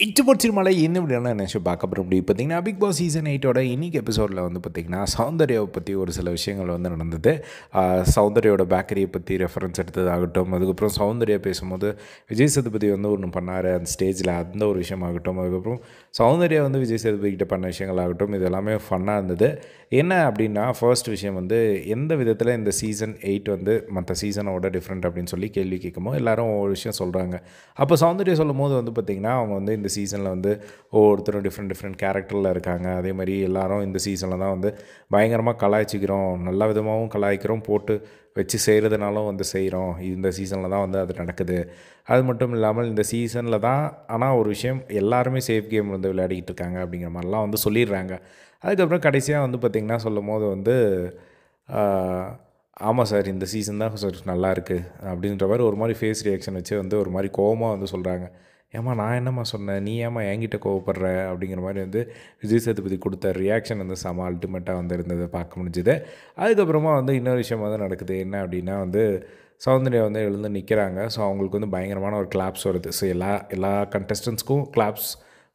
இச்சபட்சி மலை என்ன இப்படியான என்ன பார்க்க போகிற முடியும் பார்த்தீங்கன்னா பிக் பாஸ் சீசன் எயிட்டோட இன்னைக்கு எபிசோடில் வந்து பார்த்திங்கன்னா சௌந்தர்யாவை பற்றி ஒரு சில விஷயங்கள் வந்து நடந்தது. சௌந்தர்யோட பேக்கரியை பற்றி ரெஃபரன்ஸ் எடுத்ததாகட்டும் அதுக்கப்புறம் சௌந்தர்யா பேசும்போது விஜய் சேதுபதி வந்து ஒன்று பண்ணார் அந்த ஸ்டேஜில் அந்த ஒரு விஷயமாகட்டும் அதுக்கப்புறம் சௌந்தர்யா வந்து விஜய் சேதுபதி கிட்ட பண்ண விஷயங்கள் ஆகட்டும் இது எல்லாமே ஃபன்னாக இருந்தது. என்ன அப்படின்னா ஃபர்ஸ்ட் விஷயம் வந்து எந்த விதத்தில் இந்த சீசன் எயிட் வந்து மற்ற சீசனோட டிஃப்ரெண்ட் அப்படின்னு சொல்லி கேள்வி கேட்கும்போது எல்லாரும் ஒவ்வொரு விஷயம் சொல்கிறாங்க அப்போ சௌந்தர்யா சொல்லும் போது வந்து பார்த்திங்கன்னா அவங்க வந்து இந்த சீசனில் வந்து ஒவ்வொருத்தரும் டிஃப்ரெண்ட் டிஃப்ரெண்ட் கேரக்டரில் இருக்காங்க. அதே மாதிரி எல்லாரும் இந்த சீசனில் தான் வந்து பயங்கரமாக கலாய்ச்சிக்கிறோம். நல்ல விதமாகவும் கலாய்க்கிறோம். போட்டு வச்சு செய்கிறதுனாலும் வந்து செய்கிறோம் இந்த சீசனில் தான் வந்து அது நடக்குது. அது மட்டும் இல்லாமல் இந்த சீசனில் தான் ஆனால் ஒரு விஷயம் எல்லாருமே சேஃப் கேம் வந்து விளையாடிக்கிட்டு இருக்காங்க அப்படிங்கிற மாதிரிலாம் வந்து சொல்லிடுறாங்க. அதுக்கப்புறம் கடைசியாக வந்து பார்த்திங்கன்னா சொல்லும் போது வந்து ஆமாம் சார் இந்த சீசன் தான் சார் நல்லா இருக்குது அப்படின்ற மாதிரி ஒரு மாதிரி ஃபேஸ் ரியாக்ஷன் வச்சு வந்து ஒரு மாதிரி கோபமாக வந்து சொல்கிறாங்க ஏம்மா நான் என்னம்மா சொன்னேன்? நீ ஏம்மா என்கிட்ட கோவப்படுற? அப்படிங்கிற மாதிரி வந்து விஜய் சேதுபதி கொடுத்த ரியாக்ஷன் வந்து செம அல்டிமேட்டாக வந்து இருந்ததை பார்க்க முடிஞ்சுது. அதுக்கப்புறமா வந்து இன்னொரு விஷயம் வந்து நடக்குது. என்ன அப்படின்னா வந்து சௌந்தர்யா வந்து எழுந்து நிற்கிறாங்க ஸோ அவங்களுக்கு வந்து பயங்கரமான ஒரு கிளாப்ஸ் வருது. ஸோ எல்லா எல்லா கண்டஸ்டன்ஸ்க்கும் கிளாப்ஸ்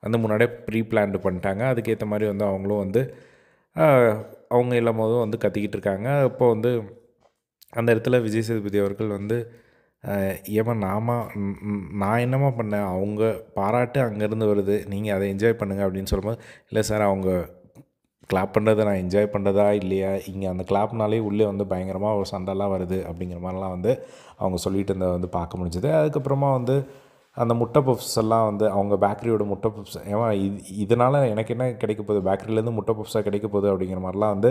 வந்து முன்னாடியே ப்ரீ பிளான்டு பண்ணிட்டாங்க. அதுக்கேற்ற மாதிரி வந்து அவங்களும் வந்து அவங்க எல்லா போதும் வந்து கத்திக்கிட்டு இருக்காங்க. அப்போ வந்து அந்த இடத்துல விஜய் சேதுபதி அவர்கள் வந்து ஏமா நாம நான் என்னம்மா பண்ணேன்? அவங்க பாராட்டு அங்கேருந்து வருது. நீங்கள் அதை என்ஜாய் பண்ணுங்கள் அப்படின்னு சொல்லும்போது இல்லை சார் அவங்க கிளாப் பண்ணுறதை நான் என்ஜாய் பண்ணுறதா இல்லையா? இங்கே அந்த கிளாப்னாலே உள்ளே வந்து பயங்கரமாக ஒரு சண்டைலாம் வருது. அப்படிங்கிற மாதிரிலாம் வந்து அவங்க சொல்லிட்டு இருந்ததை வந்து பார்க்க முடிஞ்சது. அதுக்கப்புறமா வந்து அந்த முட்டை பப்ஸ் எல்லாம் வந்து அவங்க பேக்கரியோட முட்டை பப்ஸ் ஏன்னா இது இதனால் எனக்கு என்ன கிடைக்க போகுது? பேக்கரியிலேருந்து முட்டை பப்ஸாக கிடைக்க போகுது அப்படிங்கிற மாதிரிலாம் வந்து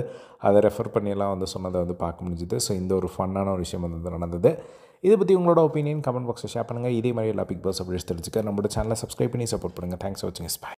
அதை ரெஃபர் பண்ணியெல்லாம் வந்து சொன்னதை வந்து பார்க்க முடிஞ்சுது. ஸோ இந்த ஒரு ஃபன்னான ஒரு விஷயம் வந்து நடந்தது. இதை பற்றி உங்களோட ஒப்பீனியன் கமெண்ட் பாக்ஸில் ஷேர் பண்ணுங்கள் இதே மாதிரி எல்லா பிக் பாஸ் அப்டேட்ஸ் தெரிஞ்சுக்க. நம்மளோட சேனலை சப்ஸ்கிரைப் பண்ணி சப்போர்ட் பண்ணுங்கள் தேங்க்ஸ் ஃபார் வாட்சிங் ஸ்பை